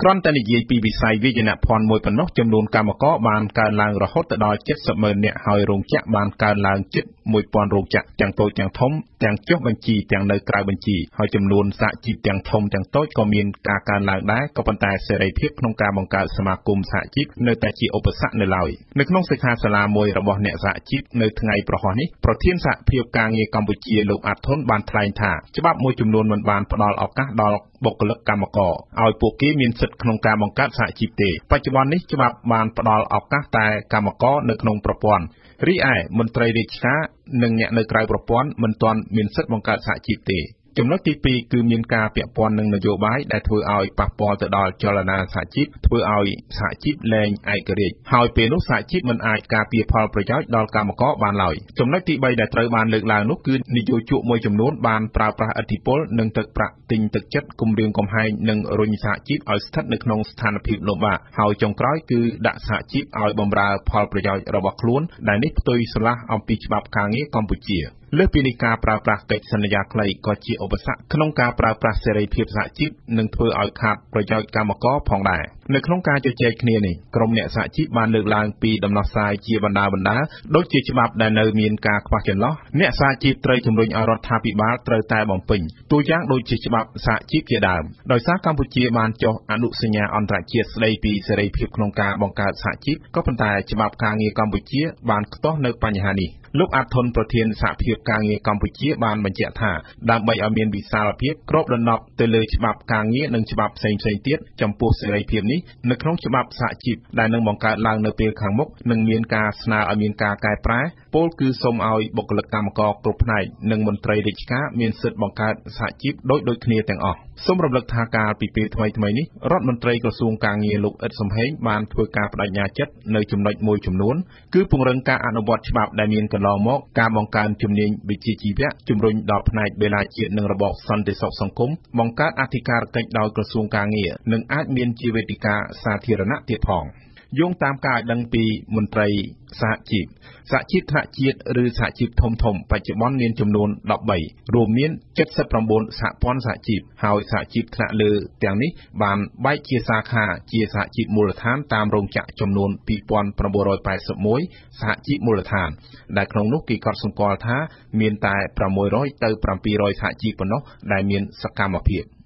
គ្រាន់តែនិយាយពីវិស័យវាយនភ័ណ្ឌមួយប៉ុណ្ណោះចំនួនកម្មករបានកើនឡើងរហូតទៅដល់ 70ម៉ឺននាក់ ហើយរោងចក្របានកើនឡើងជិត1000រោងចក្រទាំងតូចទាំងធំទាំងចុះបញ្ជីទាំងនៅក្រៅបញ្ជីហើយចំនួនសហជីពទាំងធំទាំងតូចក៏មានការកើនឡើងដែរក៏ប៉ុន្តែសេរីភាពក្នុងការបង្កើតសមាគមសហជីពនៅតែជាឧបសគ្គនៅឡើយនៅក្នុងសិក្ខាសាលាមួយរបស់អ្នកសហជីពនៅថ្ងៃប្រហោះនេះប្រធានសហភាពការងារកម្ពុជាលោកអាត់ធុនបានថ្លែងថាច្បាប់មួយចំនួនមិនបានផ្ដល់ឱកាសដល់បុគ្គលិកកម្មករឲ្យពួកគេមានសិទ្ធិក្នុងការបង្កើតសហជីពទេបច្ចុប្បន្ននេះច្បាប់បានផ្ដល់ឱកាសតែកម្មករនៅក្នុងប្រព័ន្ធរីឯមន្ត្រីរាជការនិងអ្នកនៅក្រៅប្រព័ន្ធមិនទាន់មានសិទ្ធិបង្កើតសហជីពទេ ចំណុចទី2គឺមានការពាក់ព័ន្ធនឹងនយោបាយដែលធ្វើឲ្យប៉ះពាល់ទៅដល់ចលនាសហជីពធ្វើឲ្យសហជីពលែងឯករាជ្យហើយពេលនោះសហជីពមិនអាចការពារផលប្រយោជន៍ដល់កម្មករបានឡើយចំណុចទី3ដែលត្រូវបានលើកឡើងនោះគឺនយោជកមួយចំនួនបានប្រើប្រាស់ឥទ្ធិពលនិងទឹកប្រាក់ទិញទឹកចិត្តគំរាមកំហែងនិងរុញសហជីពឲ្យស្ថិតនៅក្នុងស្ថានភាពលំបាកហើយចុងក្រោយគឺដាក់សហជីពឲ្យបម្រើផលប្រយោជន៍របស់ខ្លួនដែលនេះផ្ទុយស្រឡះអំពីច្បាប់ការងារកម្ពុជា លើសពីនេះការប្រើប្រាស់កិច្ចសន្យាខ្លីក៏ជាឧបសគ្គក្នុងការប្រើប្រាស់សេរីភាពសហជីពនិងធ្វើឲ្យខាតប្រយោជន៍កម្មករផងដែរនៅក្នុងការជជែកគ្នានេះក្រុមអ្នកសហជីពបានលើកឡើងពីដំណោះស្រាយជាបណ្ដាបណ្ដាដូចជាច្បាប់ដែលនៅមានការខ្វះចន្លោះអ្នកសហជីពត្រូវជំរុញឲ្យរដ្ឋាភិបាលត្រូវតែបំពេញតួយ៉ាងដូចជាច្បាប់សហជីពជាដើមដោយសារកម្ពុជាបានចុះអនុសញ្ញាអន្តរជាតិស្ដីពីសេរីភាពក្នុងការបង្កើតសហជីពក៏ប៉ុន្តែច្បាប់ការងារកម្ពុជាបានខ្ទាស់នៅបញ្ហានេះ លោកអាត់ធុនប្រធានសហភាពការងារកម្ពុជាបានបញ្ជាក់ថា ដើម្បីឲ្យមានវិសាលភាពគ្របដណ្ដប់ទៅលើច្បាប់ការងារនិងច្បាប់ផ្សេងៗទៀតចំពោះសេរីភាពនេះនៅក្នុងច្បាប់សហជីពដែលនឹងបង្កើតឡើងនៅពេលខាងមុខនឹងមានការស្នើឲ្យមានការកែប្រែពោលគឺសូមឲ្យបុគ្គលិកកម្មករគ្រប់ផ្នែកនិងមន្ត្រីរាជការមានសិទ្ធិបង្កើតសហជីពដូចដូចគ្នាទាំងអស់ សូមរំលឹកថាកាលពីពេលថ្មីៗនេះរដ្ឋមន្ត្រីក្រសួងការងារលោកអ៊ិតសំហេងបានធ្វើការបដិញ្ញាចិត្តនៅចំណុចមួយចំនួនគឺពង្រឹងការអនុវត្តច្បាប់ដែលមានកន្លងមកការបង្កើនជំនាញវិជ្ជាជីវៈជំរុញដល់ផ្នែកបេឡាជាតិនិងរបបសន្តិសុខសង្គមបង្កើតអធិការកិច្ចដោយក្រសួងការងារនិងអាចមានជាវេទិកាសាធារណៈទៀតផង។ យោងតាមការឲ្យដឹងពីមន្ត្រីសហជីពសហជីពថ្នាក់ជាតិឬសហជីពធំៗបច្ចុប្បន្នមានចំនួន13រួមមាន79សហព័ន្ធសហជីពហើយសហជីពថ្នាក់លើទាំងនេះបានបែកជាសាខាជាសហជីពមូលដ្ឋានតាមរោងចក្រចំនួន2981សហជីពមូលដ្ឋាន ដែលក្នុងនោះគេកត់សម្គាល់ថា មានតែ600ទៅ700សហជីពប៉ុណ្ណោះដែលមានសកម្មភាព។